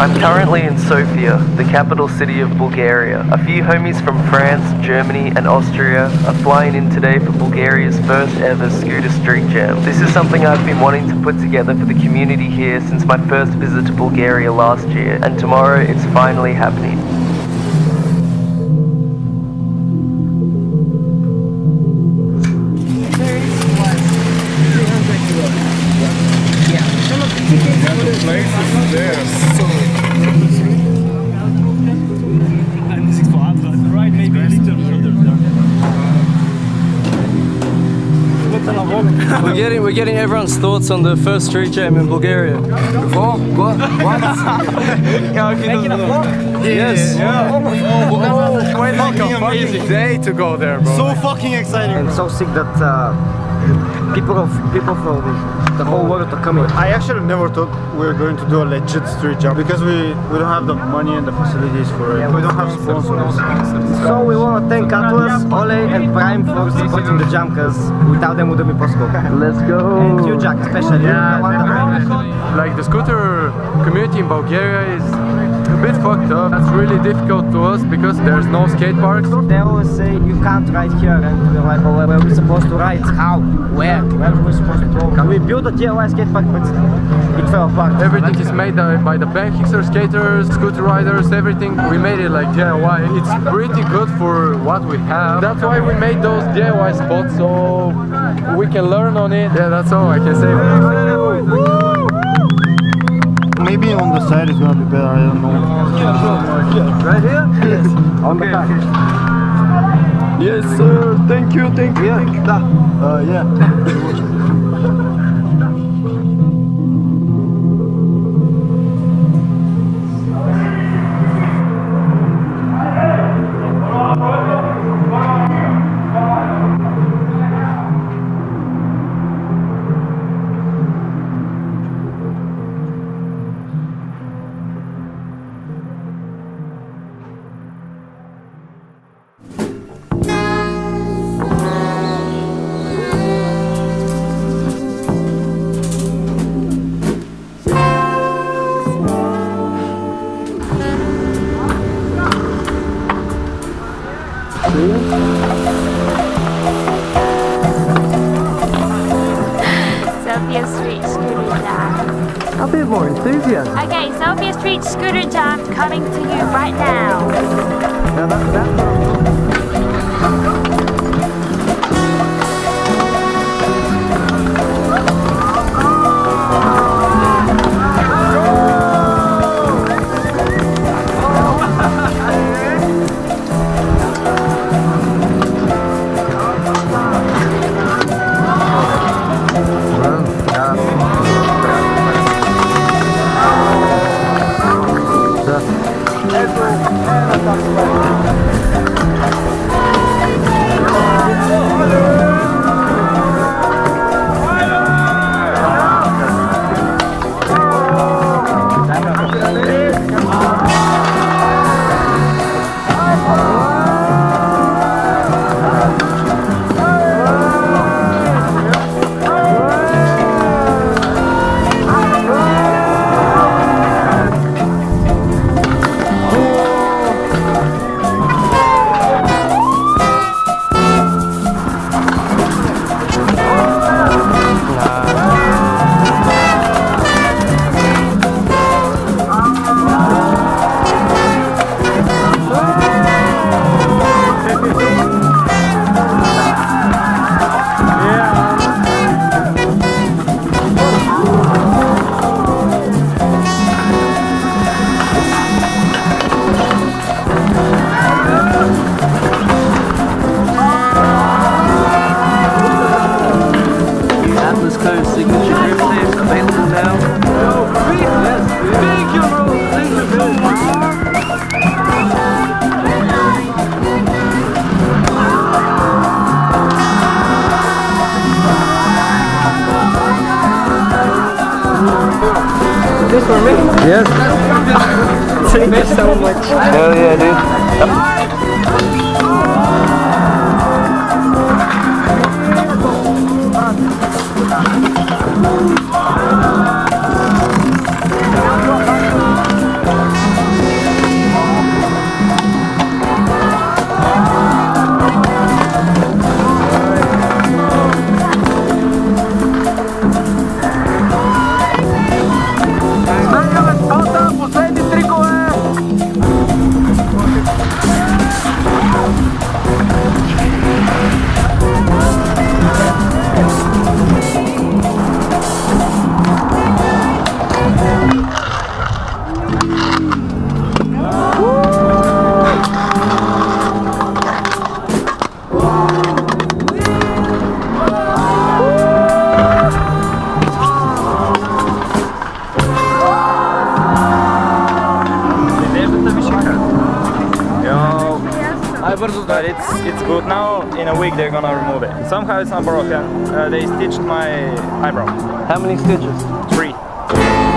I'm currently in Sofia, the capital city of Bulgaria. A few homies from France, Germany, and Austria are flying in today for Bulgaria's first ever scooter street jam. This is something I've been wanting to put together for the community here since my first visit to Bulgaria last year, and tomorrow it's finally happening. Getting we're getting everyone's thoughts on the first street jam in Bulgaria. Oh, what? What? Yes. fucking amazing day to go there, bro. So fucking exciting. I'm so sick that uh, people of people from the whole world are coming. I actually never thought we were going to do a legit street jump because we, we don't have the money and the facilities for it. Yeah, we don't have sponsors. So we want to thank Atlas, Ole, and Prime for supporting the jump because without them it wouldn't be possible. Let's go! And you, Jack, especially. the one that- Like the scooter community in Bulgaria is a bit fucked up. That's really difficult to us because there's no skate parks. They always say you can't ride here, and we're like, well, where are we supposed to ride? How? Where? Where are we supposed to go? We built a DIY skate park, but it fell apart. Everything is made by the Bank-Hixer skaters, scooter riders, everything. We made it like DIY. It's pretty good for what we have. That's why we made those DIY spots so we can learn on it. Yeah, that's all I can say. Maybe on the side is gonna be better, I don't know. Right here? Yes. On the back. Yes, sir. Thank you, thank you. Yeah, da. Uh, yeah. This for me? Yes. Thank you so much. Hell yeah, dude. Gonna remove it. Somehow it's not broken. Uh, they stitched my eyebrow. How many stitches? Three.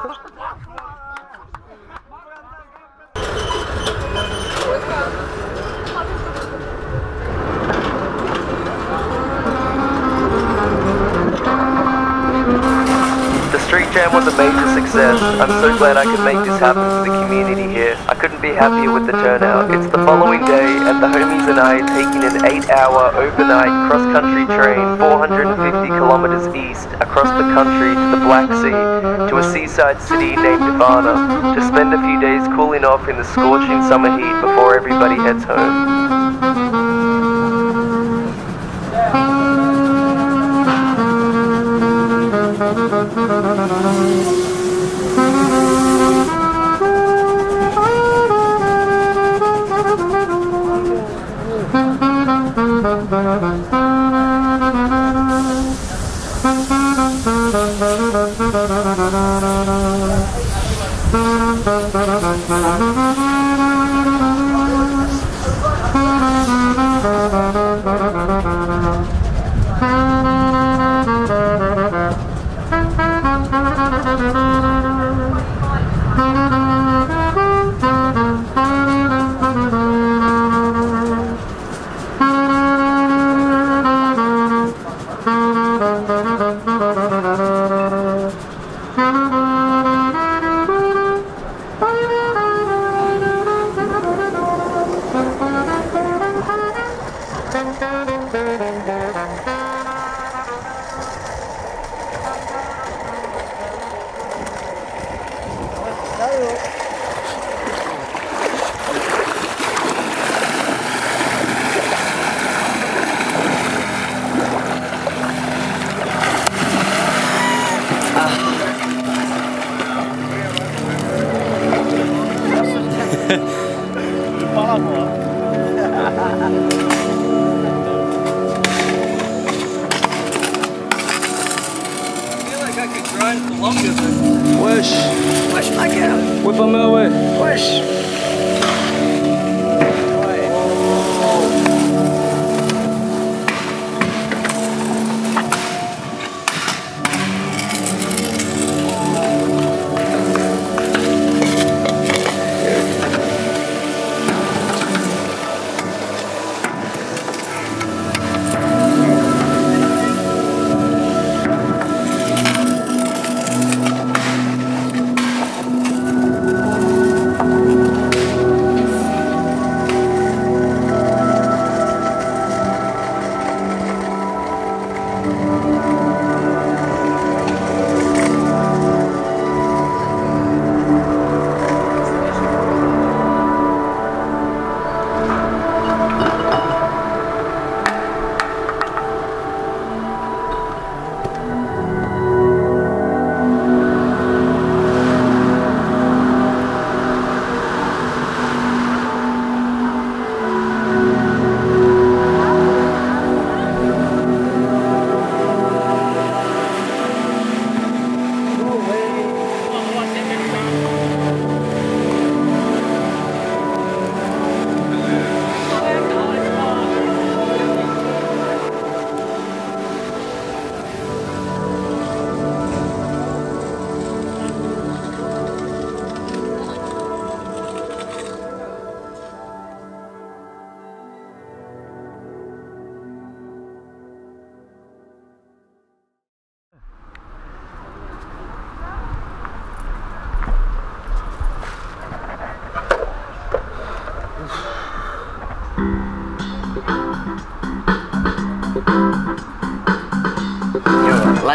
Fucker. The street jam was a major success. I'm so glad I could make this happen for the community here. I couldn't be happier with the turnout. It's the following day, and the homies and I are taking an 8-hour overnight cross-country train 450 kilometers east across the country to the Black Sea to a seaside city named Varna to spend a few days cooling off in the scorching summer heat before everybody heads home.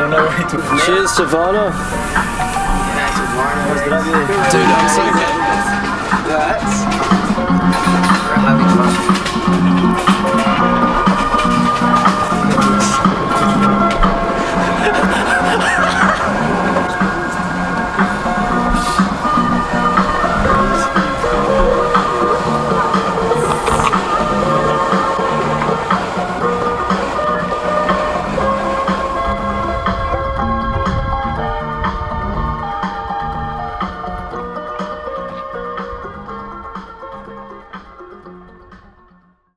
Cheers, Savannah. Dude, I'm so We're having fun.